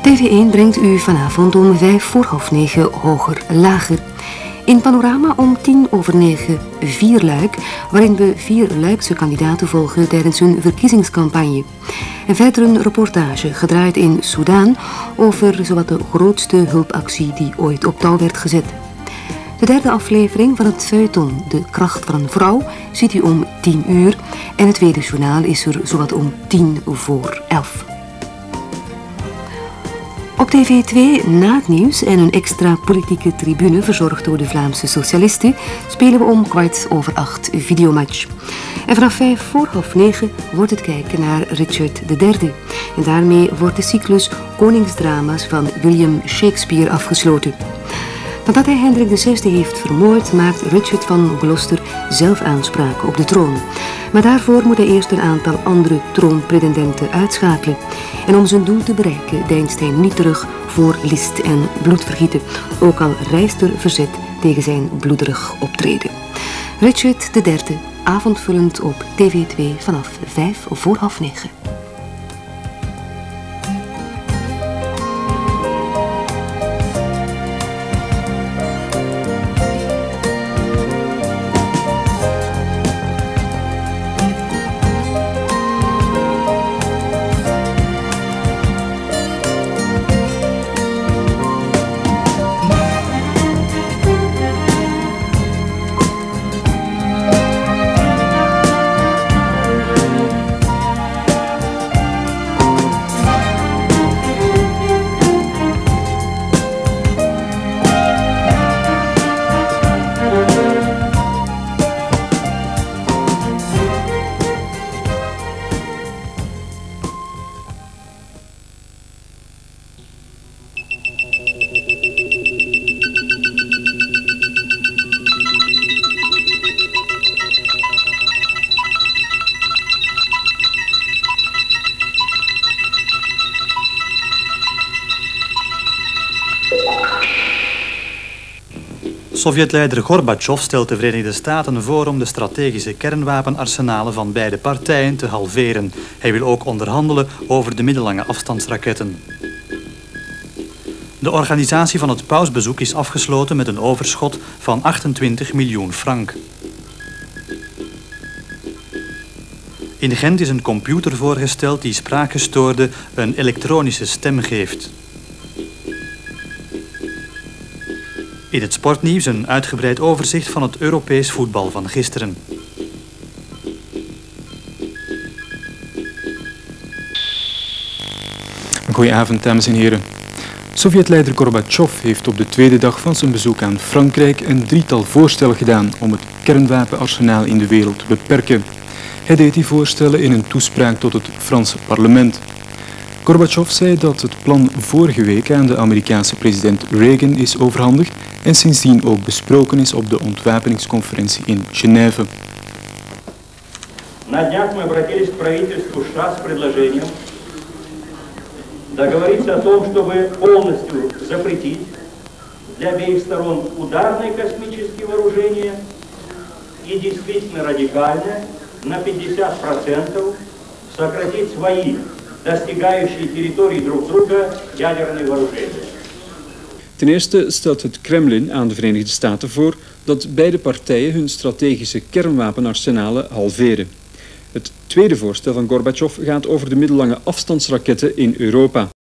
TV1 brengt u vanavond om vijf voor half negen hoger lager. In Panorama om tien over negen vier luik, waarin we vier Luikse kandidaten volgen tijdens hun verkiezingscampagne. En verder een reportage gedraaid in Soudaan over zowat de grootste hulpactie die ooit op touw werd gezet. De derde aflevering van het feuilleton De kracht van een vrouw ziet u om tien uur en het tweede journaal is er zowat om tien voor elf. Op TV2 na het nieuws en een extra politieke tribune verzorgd door de Vlaamse socialisten spelen we om kwart over acht videomatch. En vanaf vijf voor half negen wordt het kijken naar Richard III. En daarmee wordt de cyclus Koningsdrama's van William Shakespeare afgesloten. Nadat hij Hendrik VI heeft vermoord, maakt Richard van Gloucester zelf aanspraak op de troon. Maar daarvoor moet hij eerst een aantal andere troonpretendenten uitschakelen. En om zijn doel te bereiken deinst hij niet terug voor list en bloedvergieten, ook al rijst er verzet tegen zijn bloederig optreden. Richard III, avondvullend op TV2 vanaf 5 voor half 9. Sovjetleider Gorbachev stelt de Verenigde Staten voor om de strategische kernwapenarsenalen van beide partijen te halveren. Hij wil ook onderhandelen over de middellange afstandsraketten. De organisatie van het pausbezoek is afgesloten met een overschot van 28 miljoen frank. In Gent is een computer voorgesteld die spraakgestoorden een elektronische stem geeft. In het sportnieuws een uitgebreid overzicht van het Europees voetbal van gisteren. Goedenavond, dames en heren. Sovjetleider Gorbachev heeft op de tweede dag van zijn bezoek aan Frankrijk een drietal voorstellen gedaan om het kernwapenarsenaal in de wereld te beperken. Hij deed die voorstellen in een toespraak tot het Franse parlement. Gorbachev zei dat het plan vorige week aan de Amerikaanse president Reagan is overhandigd en sindsdien ook besproken is op de ontwapeningsconferentie in Genève. На днях мы обратились к правительству США с предложением договориться о том, чтобы полностью запретить для обеих сторон ударные космические вооружения и действительно радикально на 50% сократить свои достигающие территории друг друга ядерные вооружения. Ten eerste stelt het Kremlin aan de Verenigde Staten voor dat beide partijen hun strategische kernwapenarsenalen halveren. Het tweede voorstel van Gorbachev gaat over de middellange afstandsraketten in Europa.